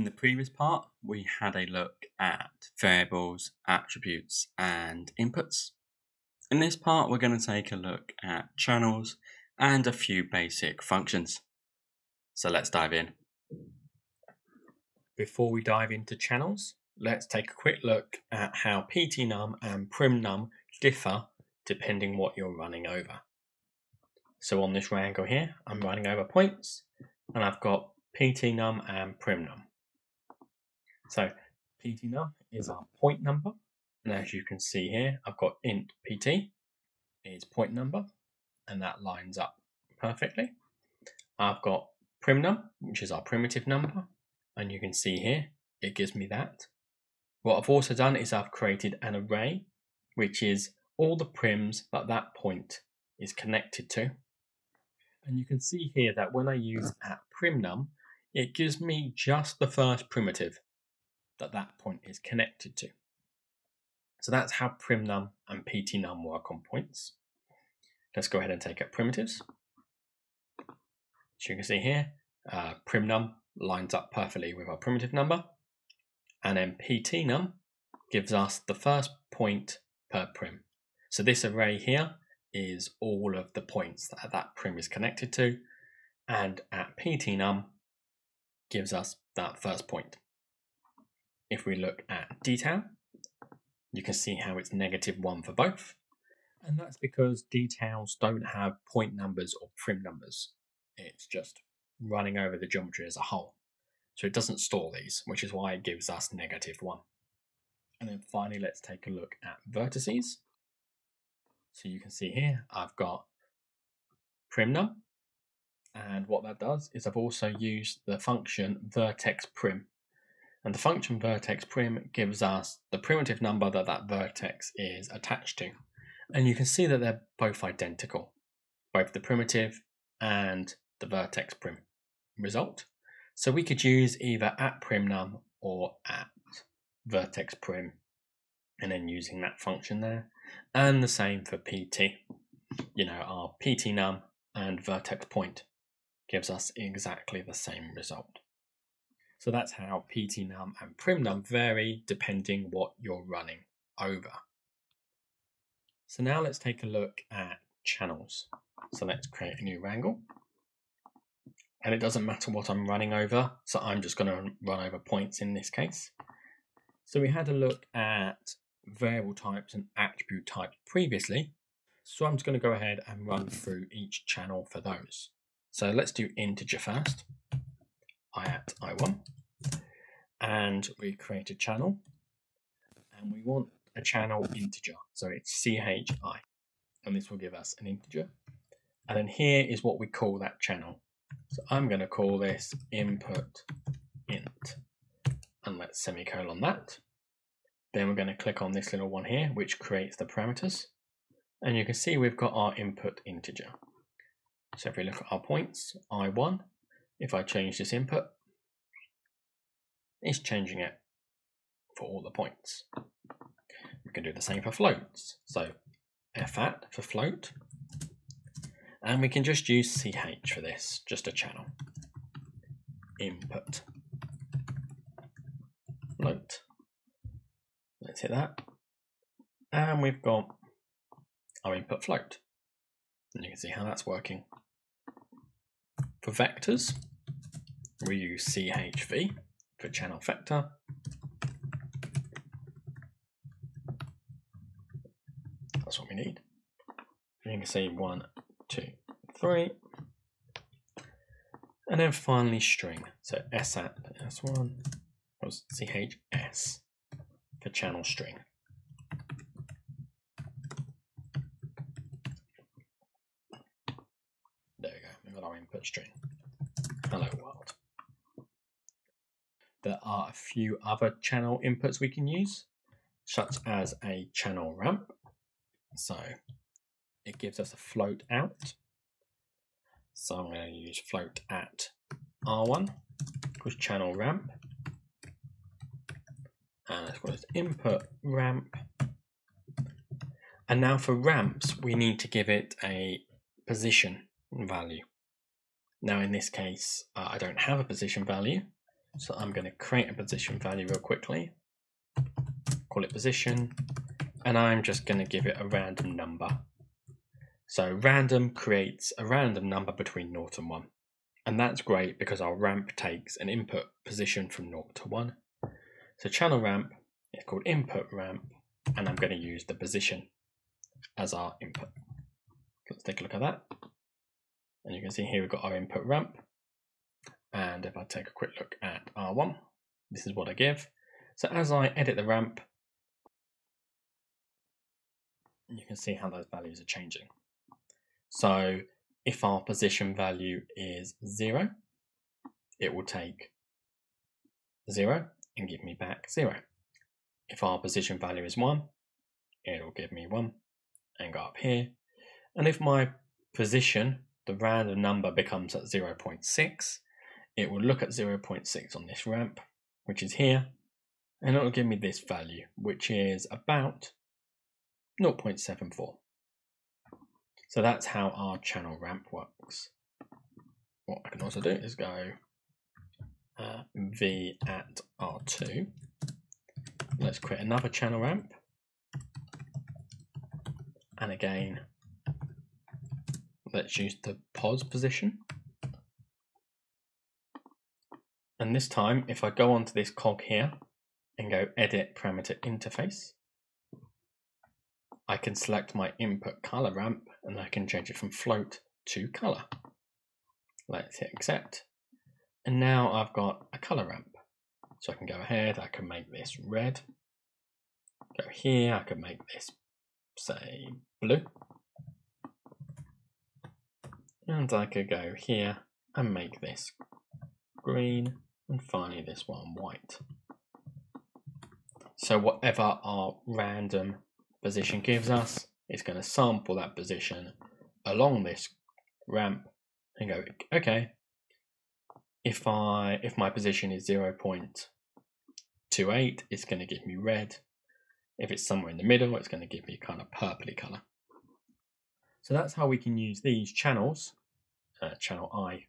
In the previous part, we had a look at variables, attributes, and inputs. In this part, we're going to take a look at channels and a few basic functions. So let's dive in. Before we dive into channels, let's take a quick look at how ptnum and primnum differ depending what you're running over. So on this wrangle here, I'm running over points and I've got ptnum and primnum. So ptnum is our point number. And as you can see here, I've got int pt is point number, and that lines up perfectly. I've got primnum, which is our primitive number, and you can see here, it gives me that. What I've also done is I've created an array, which is all the prims that that point is connected to. And you can see here that when I use at primnum, it gives me just the first primitive that that point is connected to. So that's how primnum and ptnum work on points. Let's go ahead and take up primitives. So you can see here, uh, primnum lines up perfectly with our primitive number, and then ptnum gives us the first point per prim. So this array here is all of the points that that prim is connected to, and at ptnum gives us that first point. If we look at detail, you can see how it's negative 1 for both. And that's because details don't have point numbers or prim numbers. It's just running over the geometry as a whole. So it doesn't store these, which is why it gives us negative 1. And then finally, let's take a look at vertices. So you can see here, I've got primnum. And what that does is I've also used the function vertex prim and the function vertex prim gives us the primitive number that that vertex is attached to. And you can see that they're both identical, both the primitive and the vertex prim result. So we could use either at primnum or at vertex prim, and then using that function there. And the same for pt. You know, our pt num and vertex point gives us exactly the same result. So that's how ptnum and primnum vary depending what you're running over. So now let's take a look at channels. So let's create a new wrangle. And it doesn't matter what I'm running over, so I'm just going to run over points in this case. So we had a look at variable types and attribute types previously. So I'm just going to go ahead and run through each channel for those. So let's do integer first i at i1 and we create a channel. And we want a channel integer. So it's chi and this will give us an integer. And then here is what we call that channel. So i'm going to call this input int. And let's semicolon that. Then we're going to click on this little one here which creates the parameters. And you can see we've got our input integer. So if we look at our points i1 if I change this input, it's changing it for all the points. We can do the same for floats. So f at for float, and we can just use ch for this, just a channel. Input float. Let's hit that. And we've got our input float. And you can see how that's working. For vectors, we use CHV for channel vector. That's what we need. You can see one, two, three. And then finally string. So S at S1 was CHS for channel string. There we go, input string. Hello world. There are a few other channel inputs we can use, such as a channel ramp. So it gives us a float out. So I'm going to use float at R1 equals channel ramp. And let's call this input ramp. And now for ramps, we need to give it a position value. Now in this case, uh, I don't have a position value, So I'm going to create a position value real quickly. Call it position. And I'm just going to give it a random number. So random creates a random number between 0 and 1. And that's great because our ramp takes an input position from 0 to 1. So channel ramp is called input ramp, and I'm going to use the position as our input. Let's take a look at that. And you can see here we've got our input ramp. And if I take a quick look at R1, this is what I give. So as I edit the ramp, you can see how those values are changing. So if our position value is 0, it will take 0 and give me back 0. If our position value is 1, it'll give me 1 and go up here. And if my position, the random number becomes at 0.6, it will look at 0.6 on this ramp, which is here, and it will give me this value, which is about 0.74. So that's how our channel ramp works. What I can also do is go uh, V at R2. Let's create another channel ramp. And again, let's use the pos position. And this time, if I go onto this cog here and go edit parameter interface, I can select my input color ramp and I can change it from float to color. Let's hit accept. And now I've got a color ramp. So I can go ahead, I can make this red. Go here, I can make this, say, blue. And I could go here and make this green and finally this one white. So whatever our random position gives us, it's going to sample that position along this ramp and go, okay, if I if my position is 0.28, it's going to give me red. If it's somewhere in the middle, it's going to give me kind of purpley color. So that's how we can use these channels, uh, channel I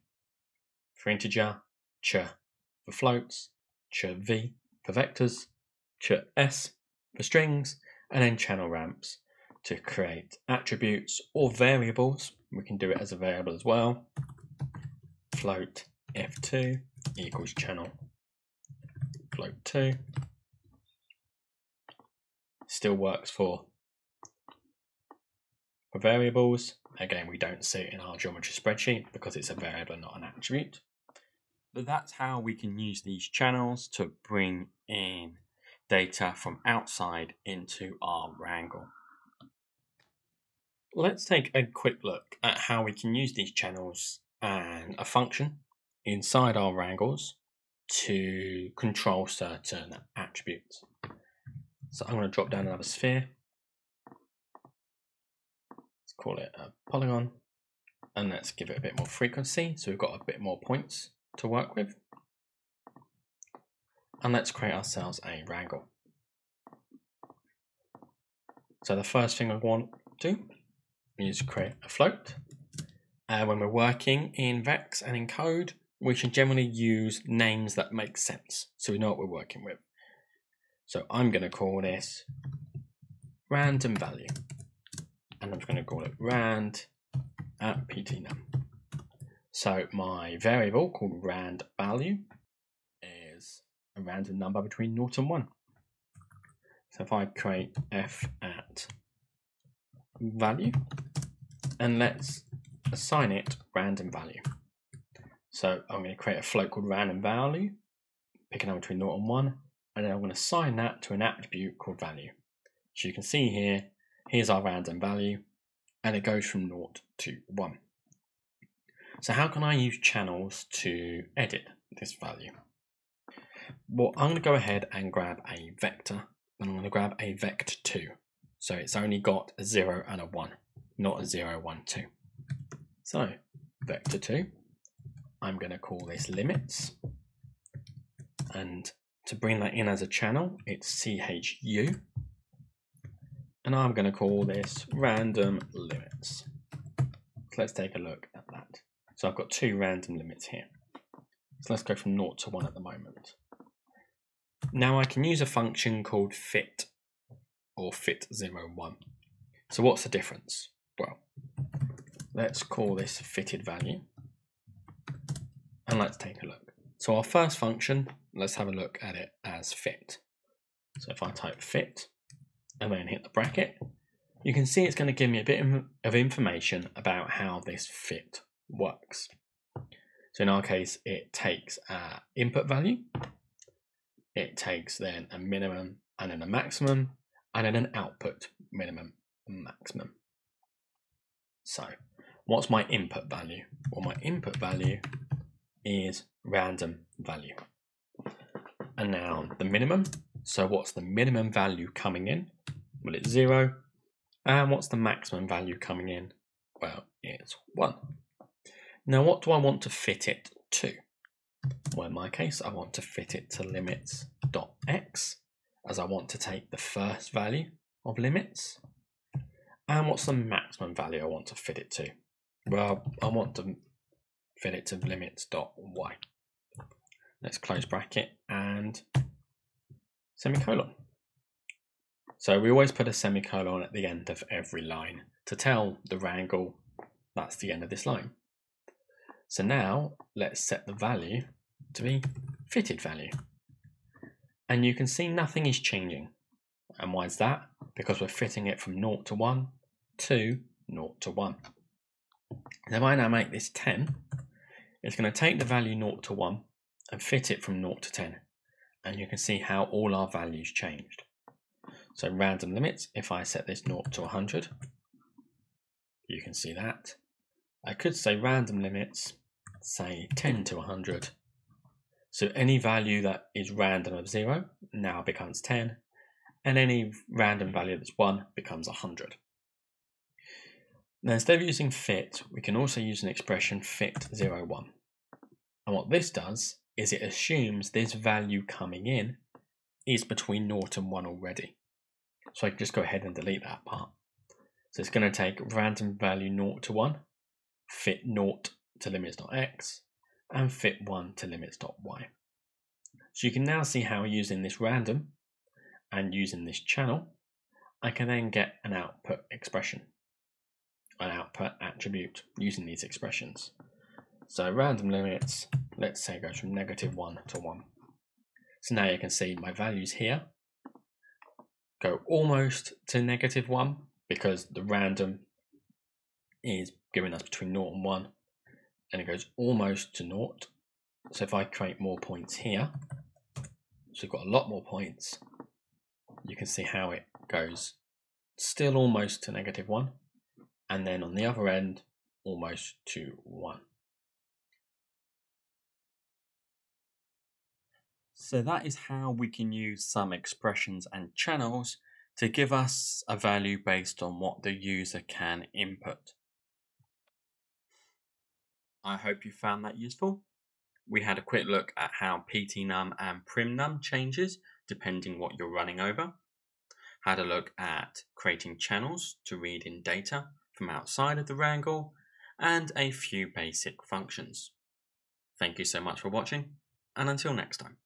for integer, ch for floats, ch v for vectors, ch s for strings, and then channel ramps to create attributes or variables. We can do it as a variable as well. Float f2 equals channel float 2. Still works for, for variables. Again, we don't see it in our geometry spreadsheet because it's a variable not an attribute. But that's how we can use these channels to bring in data from outside into our Wrangle. Let's take a quick look at how we can use these channels and a function inside our wrangles to control certain attributes. So I'm going to drop down another sphere. Call it a polygon. And let's give it a bit more frequency. So we've got a bit more points to work with. And let's create ourselves a wrangle. So the first thing I want to do is create a float. Uh, when we're working in Vex and in code, we should generally use names that make sense so we know what we're working with. So I'm going to call this random value. And I'm just going to call it rand at ptnum. So my variable called rand value is a random number between 0 and 1. So if I create f at value, and let's assign it random value. So I'm going to create a float called random value, pick a number between 0 and 1, and then I'm going to assign that to an attribute called value. So you can see here, here's our random value, and it goes from 0 to 1. So how can I use channels to edit this value? Well, I'm going to go ahead and grab a vector and I'm going to grab a vect2. So it's only got a 0 and a 1, not a 0, 1, 2. So vector2, I'm going to call this limits. And to bring that in as a channel, it's CHU. And I'm going to call this random limits. So let's take a look at that. So I've got two random limits here. So let's go from 0 to 1 at the moment. Now I can use a function called fit or fit01. So what's the difference? Well, let's call this fitted value and let's take a look. So our first function, let's have a look at it as fit. So if I type fit and then hit the bracket, you can see it's going to give me a bit of information about how this fit works. So in our case, it takes our input value, it takes then a minimum and then a maximum, and then an output minimum and maximum. So what's my input value? Well, my input value is random value. And now the minimum. So what's the minimum value coming in? Well, it's zero. And what's the maximum value coming in? Well, it's one. Now, what do I want to fit it to? Well, in my case, I want to fit it to limits.x as I want to take the first value of limits. And what's the maximum value I want to fit it to? Well, I want to fit it to limits.y. Let's close bracket and semicolon. So we always put a semicolon at the end of every line to tell the wrangle that's the end of this line. So now let's set the value to be fitted value. And you can see nothing is changing. And why is that? Because we're fitting it from 0 to 1 to 0 to 1. Now if I now make this 10, it's going to take the value 0 to 1 and fit it from 0 to 10. And you can see how all our values changed. So random limits, if I set this 0 to 100, you can see that. I could say random limits, say 10 to 100. So any value that is random of 0 now becomes 10, and any random value that's 1 becomes 100. Now instead of using fit, we can also use an expression fit01. And what this does is it assumes this value coming in is between 0 and 1 already. So I can just go ahead and delete that part. So it's going to take random value 0 to 1, fit 0 to limits.x, and fit 1 to limits.y. So you can now see how using this random and using this channel, I can then get an output expression, an output attribute using these expressions. So random limits, let's say goes from negative 1 to 1. So now you can see my values here go almost to negative 1 because the random is giving us between 0 and 1 and it goes almost to 0. So if I create more points here, so we've got a lot more points, you can see how it goes still almost to negative 1 and then on the other end almost to 1. So that is how we can use some expressions and channels to give us a value based on what the user can input. I hope you found that useful. We had a quick look at how ptnum and primnum changes depending what you're running over. Had a look at creating channels to read in data from outside of the wrangle and a few basic functions. Thank you so much for watching and until next time.